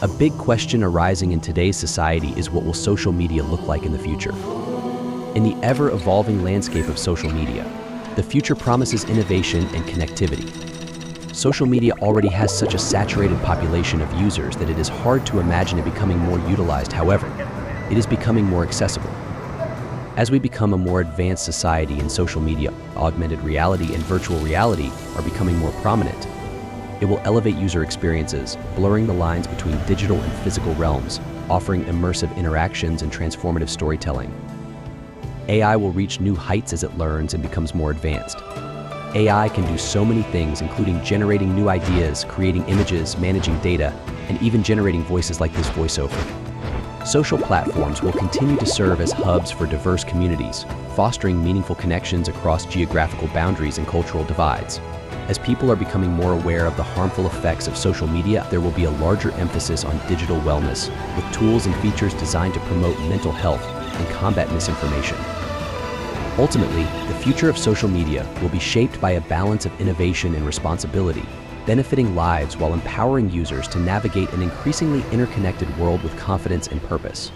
A big question arising in today's society is what will social media look like in the future? In the ever-evolving landscape of social media, the future promises innovation and connectivity. Social media already has such a saturated population of users that it is hard to imagine it becoming more utilized. However, it is becoming more accessible. As we become a more advanced society in social media, augmented reality and virtual reality are becoming more prominent. It will elevate user experiences, blurring the lines between digital and physical realms, offering immersive interactions and transformative storytelling. AI will reach new heights as it learns and becomes more advanced. AI can do so many things, including generating new ideas, creating images, managing data, and even generating voices like this voiceover. Social platforms will continue to serve as hubs for diverse communities, fostering meaningful connections across geographical boundaries and cultural divides. As people are becoming more aware of the harmful effects of social media, there will be a larger emphasis on digital wellness, with tools and features designed to promote mental health and combat misinformation. Ultimately, the future of social media will be shaped by a balance of innovation and responsibility, benefiting lives while empowering users to navigate an increasingly interconnected world with confidence and purpose.